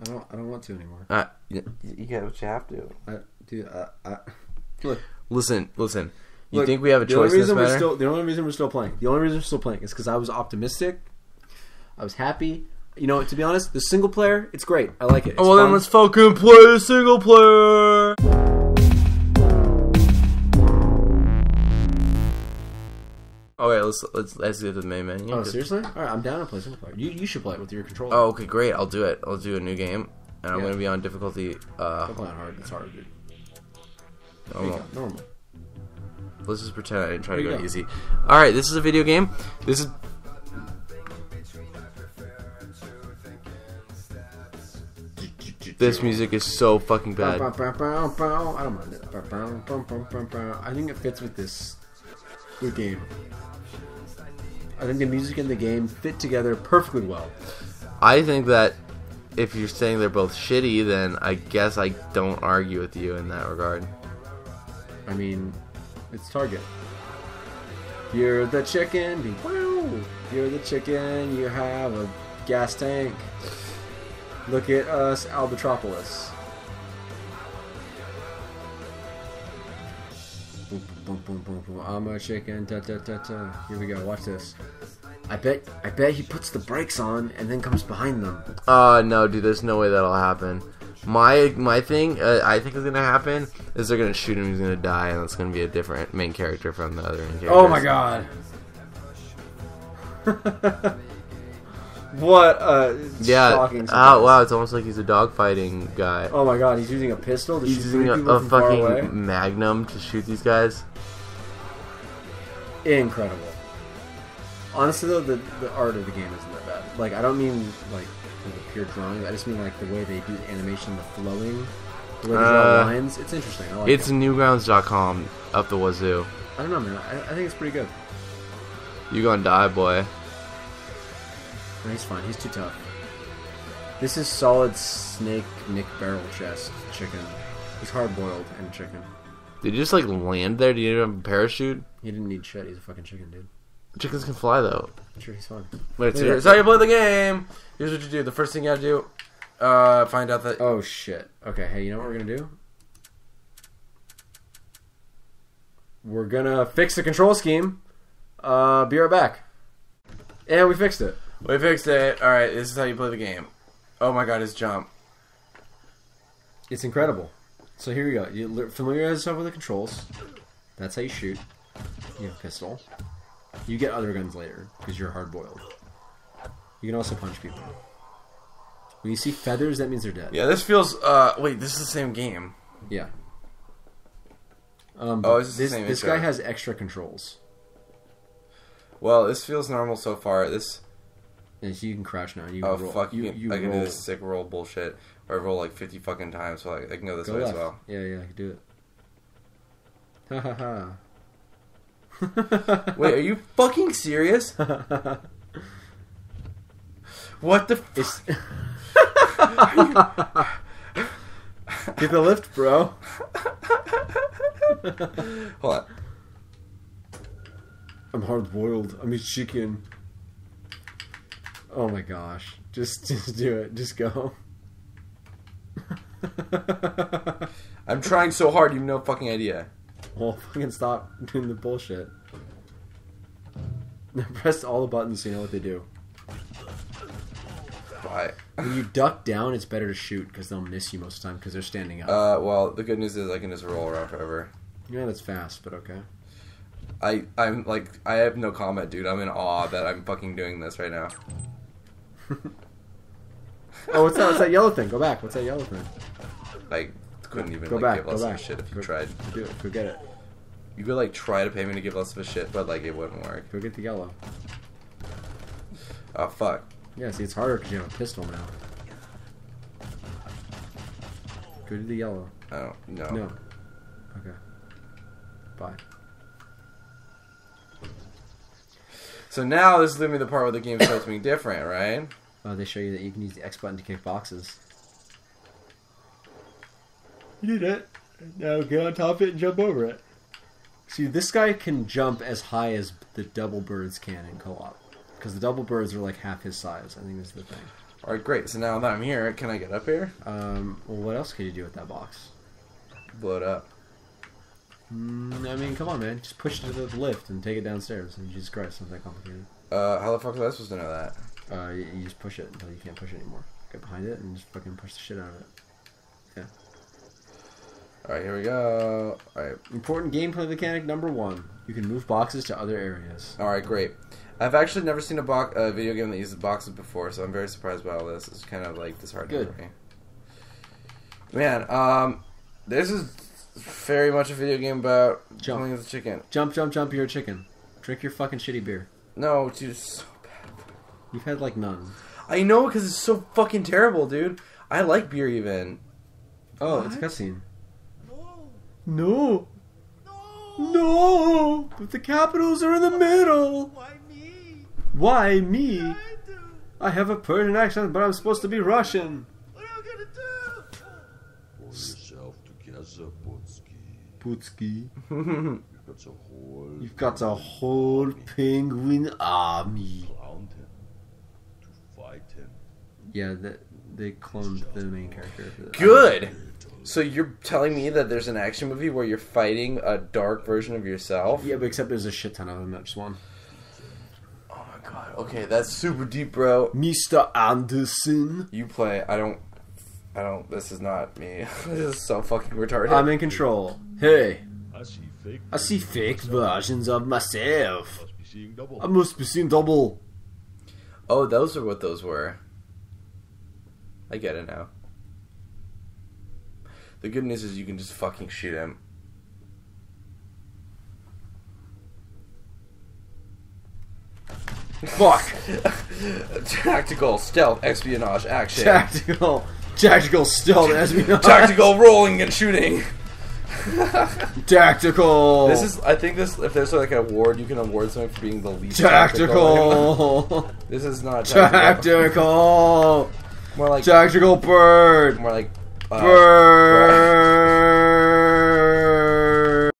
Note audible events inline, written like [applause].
I don't. I don't want to anymore. Uh, you, you get what you have to. I, dude, I, I, look. Listen, listen. You Look, think we have a the choice only in this reason we're still the only reason we're still playing the only reason we're still playing is because I was optimistic. I was happy. You know, to be honest, the single player, it's great. I like it. It's Oh, well, then let's fucking play the single player. Let's let's let's get to the main menu. Oh, seriously? All right, I'm down to play single player. You you should play it with your controller. Oh, okay, great. I'll do it. I'll do a new game, and I'm Yeah. gonna be on difficulty. Uh, Don't play on hard. It's hard, dude. There you normal. go, normal. Let's just pretend I didn't try to There go you go. easy. All right, this is a video game. This is. This music is so fucking bad. Bow, bow, bow, bow. I don't mind it. Bow, bow, bow, bow, bow, bow. I think it fits with this the game. I think the music and the game fit together perfectly well. I think that if you're saying they're both shitty, then I guess I don't argue with you in that regard. I mean, it's Target. You're the chicken. Wow. You're the chicken. You have a gas tank. Look at us, Albatropolis. Boom, boom, boom, boom, boom. I'm a chicken. Da, da, da, da. Here we go. Watch this. I bet. I bet he puts the brakes on and then comes behind them. Uh no, dude. There's no way that'll happen. My my thing, uh, I think is gonna happen is they're gonna shoot him. He's gonna die, and it's gonna be a different main character from the other main. Oh my god. [laughs] what a Yeah. shocking Oh wow, it's almost like he's a dogfighting guy. Oh my god, he's using a pistol to he's shoot using a, a from far away. fucking magnum to shoot these guys. Incredible. Honestly though, the, the art of the game isn't that bad. Like I don't mean like the pure drawing, I just mean like the way they do the animation, the flowing, the way they draw Uh, lines. It's interesting. I like It's it. newgrounds.com up the wazoo. I don't know, man. I, I think it's pretty good. You gonna die, boy. No, he's fine. He's too tough. This is solid snake Nick barrel chest chicken. He's hard boiled and chicken. Did you just like land there? Do you have a parachute? He didn't need shit. He's a fucking chicken, dude. Chickens can fly though. Sure, he's fine. Wait, so here's how you play the game. Here's what you do. The first thing you gotta do, uh, find out that. Oh shit. Okay, hey, you know what we're gonna do? We're gonna fix the control scheme. Uh, be right back. And we fixed it. We fixed it. All right, this is how you play the game. Oh my god, his jump. It's incredible. So here you go. You familiarize yourself with the controls. That's how you shoot. You have a pistol. You get other guns later because you're hard boiled. You can also punch people. When you see feathers, that means they're dead. Yeah, this feels. Uh, wait, this is the same game. Yeah. Um, Oh, but it's just the this this intro. guy has extra controls. Well, this feels normal so far. This. And so you can crash now. You Oh roll. fuck! You, You, you I can roll. do this sick roll bullshit where I roll like fifty fucking times, so I, I can go this Go way left. as well. Yeah, yeah, I can do it. Ha ha ha. Wait, are you fucking serious? [laughs] What the? F- It's [laughs] Get the lift, bro. Hold on. I'm hard boiled. I'm a chicken. Oh my gosh. Just [laughs] just do it. Just go. I'm trying so hard. You have no fucking idea. well, fucking stop doing the bullshit. Press all the buttons so you know what they do. Why? When you duck down, it's better to shoot because they'll miss you most of the time because they're standing up. Uh, well, the good news is I can just roll around forever. yeah, that's fast, but okay. I I'm like I have no comment, dude. I'm in awe that I'm fucking doing this right now. [laughs] Oh, what's that? What's that yellow thing? Go back. What's that yellow thing? I couldn't even Go like back. give less of a shit if you Go- tried. Do it. Go get it. You could like try to pay me to give less of a shit, but like it wouldn't work. Go get the yellow. Oh fuck. Yeah, see, it's harder because you have a pistol now. Go to the yellow. Oh don't. No. Okay. Bye. So now this is literally the part where the game starts being different, right? Oh, they show you that you can use the X button to kick boxes. You did it. Now get on top of it and jump over it. See, this guy can jump as high as the double birds can in co-op. Because the double birds are like half his size, I think is the thing. All right, great. So now that I'm here, can I get up here? Um, well, what else could you do with that box? Blow it up. Mm, I mean, come on, man. Just push it to the lift and take it downstairs. And Jesus Christ, it's not that complicated. Uh, how the fuck was I supposed to know that? Uh, you, you just push it until you can't push it anymore. Get behind it and just fucking push the shit out of it. Yeah. All right, here we go. All right, Important gameplay mechanic number one: you can move boxes to other areas. all right, great. I've actually never seen a box, a video game that uses boxes before, so I'm very surprised by all this. It's kind of like disheartening Good. for me. Man, um, this is very much a video game about Jump. playing as a chicken. Jump, jump, jump! You're a chicken. Drink your fucking shitty beer. No, dude, so bad. You've had like none. I know because it's so fucking terrible, dude. I like beer even. Oh, it's a cutscene. No, No, no. no! But the capitals are in the middle. Why me? Why me? I do. I have a Persian accent, but I'm supposed to be Russian. What am I gonna do? Pull yourself together, Putzki. Putzki, You've got a whole you've got a whole penguin army. around him to fight him. Yeah, that they cloned the main character. For the, Good. So you're telling me that there's an action movie where you're fighting a dark version of yourself? Yeah, but except there's a shit ton of them, not just one. Oh my god. Okay, that's super deep, bro. Mr. Anderson. You play. I don't. I don't. This is not me. [laughs] this is so fucking retarded. I'm in control. Hey, I see fake. I see fake versions of myself. Must be seeing double. I must be seeing double. oh, those are what those were. I get it now. The good news is you can just fucking shoot him. Fuck. [laughs] Tactical, stealth, espionage, action. Tactical. Tactical stealth know. Tactical rolling and shooting. Tactical. This is, I think this. If there's like an award, you can award someone for being the least tactical. tactical. This is not tactical. Tactical. More like, Tactical bird. more like, uh, Bird.